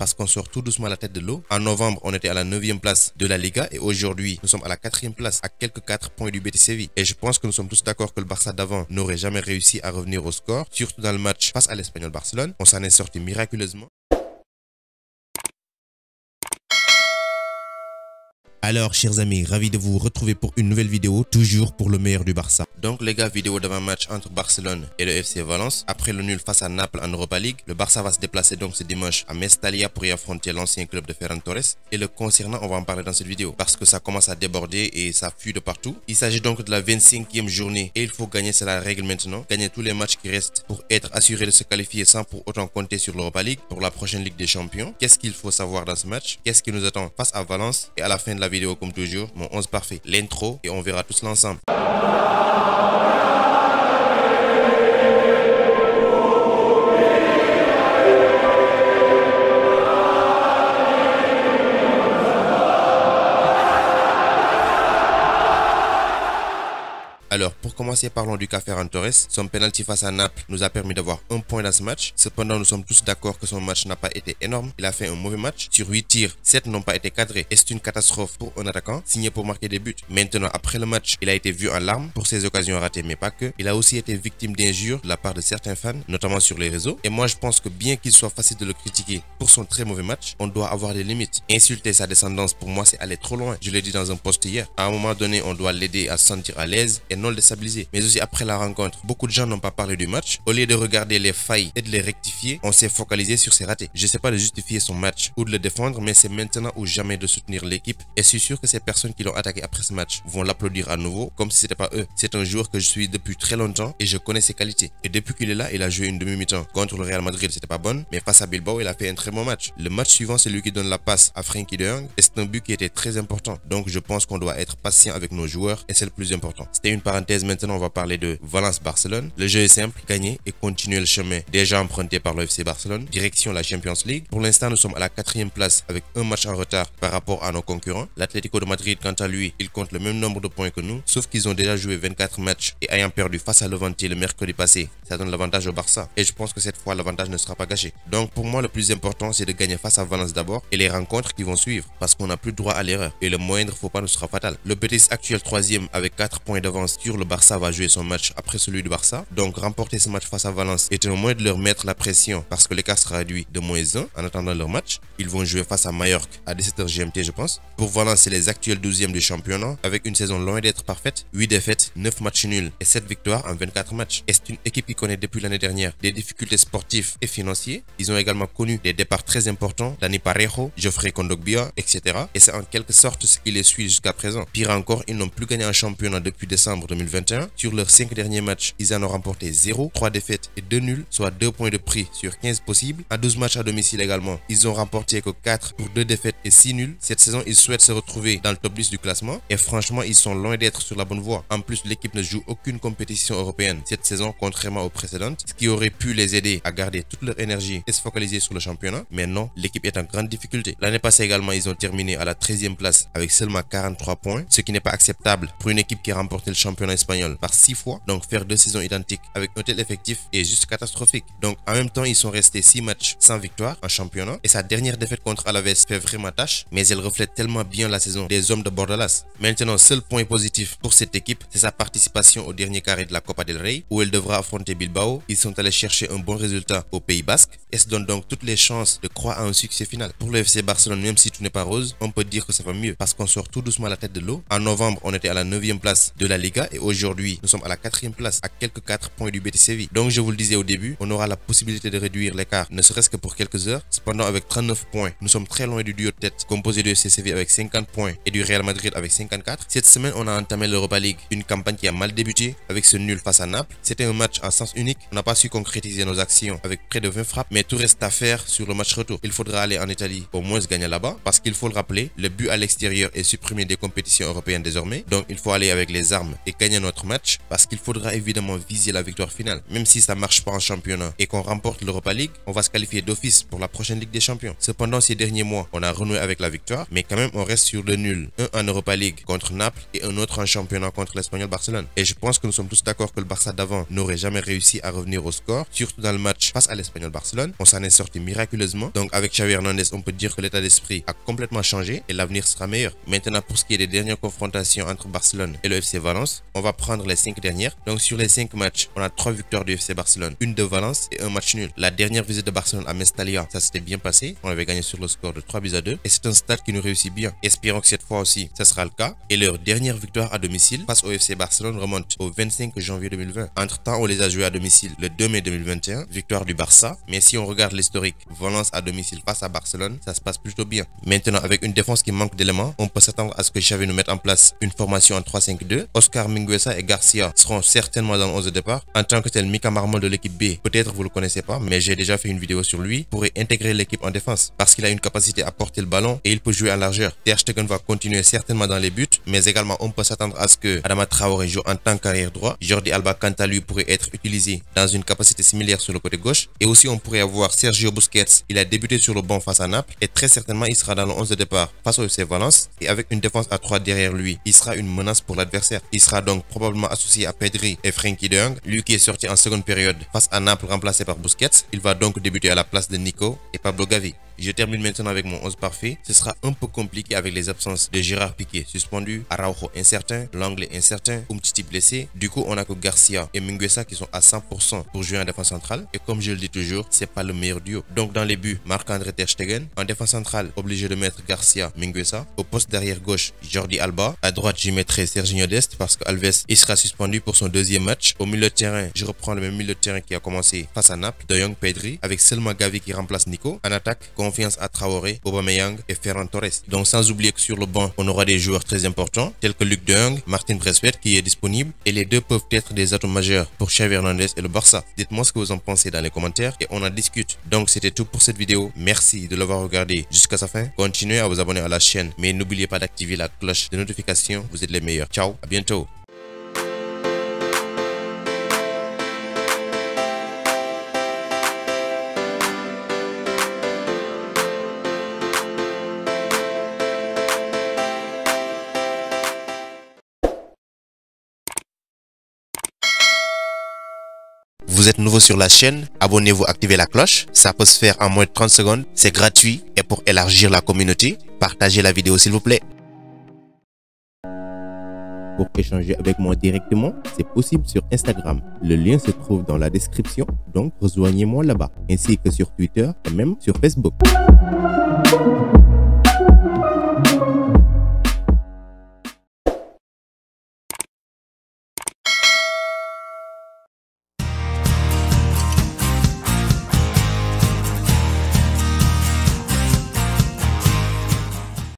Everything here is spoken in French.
parce qu'on sort tout doucement la tête de l'eau. En novembre, on était à la 9 place de la Liga et aujourd'hui, nous sommes à la 4 place à quelques 4 points du Betis Séville. Et je pense que nous sommes tous d'accord que le Barça d'avant n'aurait jamais réussi à revenir au score, surtout dans le match face à l'Espagnol Barcelone. On s'en est sorti miraculeusement. Alors, chers amis, ravi de vous retrouver pour une nouvelle vidéo, toujours pour le meilleur du Barça. Donc, les gars, vidéo d'avant-match entre Barcelone et le FC Valence. Après le nul face à Naples en Europa League, le Barça va se déplacer donc ce dimanche à Mestalia pour y affronter l'ancien club de Ferran Torres. Et le concernant, on va en parler dans cette vidéo parce que ça commence à déborder et ça fuit de partout. Il s'agit donc de la 25e journée et il faut gagner, c'est la règle maintenant. Gagner tous les matchs qui restent pour être assuré de se qualifier sans pour autant compter sur l'Europa League pour la prochaine Ligue des Champions. Qu'est-ce qu'il faut savoir dans ce match? Qu'est-ce qui nous attend face à Valence Et à la fin de la vidéo, comme toujours, mon 11 parfait, l'intro et on verra tous l'ensemble. Alors, pour commencer, parlons du cas Ferran Torres. Son penalty face à Naples nous a permis d'avoir un point dans ce match. Cependant, nous sommes tous d'accord que son match n'a pas été énorme. Il a fait un mauvais match. Sur 8 tirs, 7 n'ont pas été cadrés. Et c'est une catastrophe pour un attaquant signé pour marquer des buts. Maintenant, après le match, il a été vu en larmes pour ses occasions ratées, mais pas que. Il a aussi été victime d'injures de la part de certains fans, notamment sur les réseaux. Et moi, je pense que bien qu'il soit facile de le critiquer pour son très mauvais match, on doit avoir des limites. Insulter sa descendance, pour moi, c'est aller trop loin. Je l'ai dit dans un post hier. À un moment donné, on doit l'aider à se sentir à l'aise non le déstabiliser. Mais aussi après la rencontre, beaucoup de gens n'ont pas parlé du match. Au lieu de regarder les failles et de les rectifier, on s'est focalisé sur ses ratés. Je sais pas de justifier son match ou de le défendre, mais c'est maintenant ou jamais de soutenir l'équipe. Et je suis sûr que ces personnes qui l'ont attaqué après ce match vont l'applaudir à nouveau, comme si c'était pas eux. C'est un joueur que je suis depuis très longtemps et je connais ses qualités. Et depuis qu'il est là, il a joué une demi-mi-temps contre le Real Madrid, c'était pas bonne, mais face à Bilbao, il a fait un très bon match. Le match suivant, c'est lui qui donne la passe à Frankie de Jong et c'est un but qui était très important. Donc je pense qu'on doit être patient avec nos joueurs et c'est le plus important. C'était une parenthèse, maintenant on va parler de Valence-Barcelone. Le jeu est simple, gagner et continuer le chemin déjà emprunté par le FC Barcelone, direction la Champions League. Pour l'instant, nous sommes à la quatrième place avec un match en retard par rapport à nos concurrents. L'Atlético de Madrid, quant à lui, il compte le même nombre de points que nous, sauf qu'ils ont déjà joué 24 matchs et ayant perdu face à Levante le mercredi passé, ça donne l'avantage au Barça. Et je pense que cette fois, l'avantage ne sera pas gâché. Donc pour moi, le plus important, c'est de gagner face à Valence d'abord et les rencontres qui vont suivre, parce qu'on n'a plus droit à l'erreur. Et le moindre faut pas nous sera fatal. Le Betis actuel troisième avec 4 points d'avance sur le Barça va jouer son match après celui du Barça. Donc remporter ce match face à Valence est un moyen de leur mettre la pression parce que l'écart sera réduit de moins 1 en attendant leur match. Ils vont jouer face à Mallorca à 17h GMT je pense. Pour Valence, c'est les actuels 12e du championnat avec une saison loin d'être parfaite. 8 défaites, 9 matchs nuls et 7 victoires en 24 matchs. Et c'est une équipe qui connaît depuis l'année dernière des difficultés sportives et financières. Ils ont également connu des départs très importants. Dani Parejo, Geoffrey Kondogbia, etc. Et c'est en quelque sorte ce qui les suit jusqu'à présent. Pire encore, ils n'ont plus gagné un championnat depuis décembre 2021. Sur leurs 5 derniers matchs, ils en ont remporté 0, 3 défaites et 2 nuls, soit 2 points de prix sur 15 possibles. À 12 matchs à domicile également, ils ont remporté que 4 pour 2 défaites et 6 nuls. Cette saison, ils souhaitent se retrouver dans le top 10 du classement et franchement, ils sont loin d'être sur la bonne voie. En plus, l'équipe ne joue aucune compétition européenne cette saison, contrairement aux précédentes, ce qui aurait pu les aider à garder toute leur énergie et se focaliser sur le championnat. Mais non, l'équipe est en grande difficulté. L'année passée également, ils ont terminé à la 13e place avec seulement 43 points, ce qui n'est pas acceptable pour une équipe qui a remporté le championnat espagnol par 6 fois. Donc faire deux saisons identiques avec un tel effectif est juste catastrophique. Donc en même temps, ils sont restés 6 matchs sans victoire en championnat et sa dernière défaite contre Alaves fait vraiment tâche, mais elle reflète tellement bien la saison des hommes de Bordalas. Maintenant, seul point positif pour cette équipe, c'est sa participation au dernier carré de la Copa del Rey où elle devra affronter Bilbao. Ils sont allés chercher un bon résultat au Pays Basque et se donnent donc toutes les chances de croire à un succès final. Pour le FC Barcelone, même si tout n'est pas rose, on peut dire que ça va mieux parce qu'on sort tout doucement à la tête de l'eau. En novembre, on était à la 9e place de la Liga et aujourd'hui, nous sommes à la 4e place à quelques 4 points du Betis Séville. Donc je vous le disais au début, on aura la possibilité de réduire l'écart, ne serait-ce que pour quelques heures. Cependant, avec 39 points, nous sommes très loin du duo de tête composé du FC Séville avec 50 points et du Real Madrid avec 54. Cette semaine, on a entamé l'Europa League, une campagne qui a mal débuté avec ce nul face à Naples. C'était un match en sens unique. On n'a pas su concrétiser nos actions avec près de 20 frappes, mais tout reste à faire sur le match retour. Il faudra aller en Italie au moins gagner là-bas parce qu'il faut le rappeler, le but à l'extérieur est supprimé des compétitions européennes désormais. Donc il faut aller avec les armes et gagner notre match parce qu'il faudra évidemment viser la victoire finale. Même si ça marche pas en championnat et qu'on remporte l'Europa League, on va se qualifier d'office pour la prochaine Ligue des Champions. Cependant, ces derniers mois, on a renouer avec la victoire, mais quand même on reste sur le nul. Un en Europa League contre Naples et un autre en championnat contre l'Espagnol Barcelone. Et je pense que nous sommes tous d'accord que le Barça d'avant n'aurait jamais réussi à revenir au score, surtout dans le match face à l'Espagnol Barcelone. On s'en est sorti miraculeusement. Donc avec Xavi Hernandez, on peut dire que l'état d'esprit a complètement changé et l'avenir sera meilleur. Maintenant pour ce qui est des dernières confrontations entre Barcelone et le FC Valence, on va prendre les cinq dernières. Donc sur les cinq matchs, on a trois victoires du FC Barcelone, une de Valence et un match nul. La dernière visite de Barcelone à Mestalia, ça s'était bien passé. On avait gagné sur le score de 3 buts à 2 et c'est un stade qui nous réussit bien. Espérons que cette fois aussi, ça sera le cas. Et leur dernière victoire à domicile face au FC Barcelone remonte au 25 janvier 2020. Entre temps, on les a joués à domicile le 2 mai 2021, victoire du Barça. Mais si on regarde l'historique, Valence à domicile face à Barcelone, ça se passe plutôt bien. Maintenant, avec une défense qui manque d'éléments, on peut s'attendre à ce que Xavi nous mette en place une formation en 3-5-2. Oscar Minguesa et Garcia seront certainement dans le 11 de départ. En tant que tel, Mika Marmol de l'équipe B, peut-être vous le connaissez pas, mais j'ai déjà fait une vidéo sur lui, pourrait intégrer l'équipe en défense parce qu'il a une capacité à porter le ballon et il peut jouer en largeur. Ter Stegen va continuer certainement dans les buts, mais également on peut s'attendre à ce que Adama Traoré joue en tant qu'arrière droit. Jordi Alba quant à lui pourrait être dans une capacité similaire sur le côté gauche. Et aussi on pourrait avoir Sergio Busquets, il a débuté sur le banc face à Naples et très certainement il sera dans le 11 de départ face au FC Valence et avec une défense à 3 derrière lui, il sera une menace pour l'adversaire. Il sera donc probablement associé à Pedri et Frenkie de lui qui est sorti en seconde période face à Naples remplacé par Busquets. Il va donc débuter à la place de Nico et Pablo Gavi. Je termine maintenant avec mon 11 parfait. Ce sera un peu compliqué avec les absences de Gérard Piqué suspendu, Araujo incertain, Langlais incertain, Umtiti blessé. Du coup, on a que Garcia et Minguesa qui sont à 100% pour jouer en défense centrale. Et comme je le dis toujours, c'est pas le meilleur duo. Donc dans les buts, Marc-André Ter Stegen. En défense centrale, obligé de mettre Garcia, Minguesa. Au poste derrière gauche, Jordi Alba. À droite, j'y mettrai Serginho Dest parce que Alves il sera suspendu pour son deuxième match. Au milieu de terrain, je reprends le même milieu de terrain qui a commencé face à Naples, De Jong Pedri, avec seulement Gavi qui remplace Nico. En attaque, confiance à Traoré, Aubameyang et Ferran Torres. Donc sans oublier que sur le banc, on aura des joueurs très importants tels que Luc de Jong, Martin Breswet qui est disponible et les deux peuvent être des atouts majeurs pour Xavi Hernandez et le Barça. Dites-moi ce que vous en pensez dans les commentaires et on en discute. Donc c'était tout pour cette vidéo. Merci de l'avoir regardé jusqu'à sa fin. Continuez à vous abonner à la chaîne mais n'oubliez pas d'activer la cloche de notification. Vous êtes les meilleurs. Ciao, à bientôt. Vous êtes nouveau sur la chaîne, abonnez-vous, activez la cloche. Ça peut se faire en moins de 30 secondes. C'est gratuit et pour élargir la communauté, partagez la vidéo s'il vous plaît. Pour échanger avec moi directement, c'est possible sur Instagram. Le lien se trouve dans la description, donc rejoignez-moi là-bas, ainsi que sur Twitter et même sur Facebook.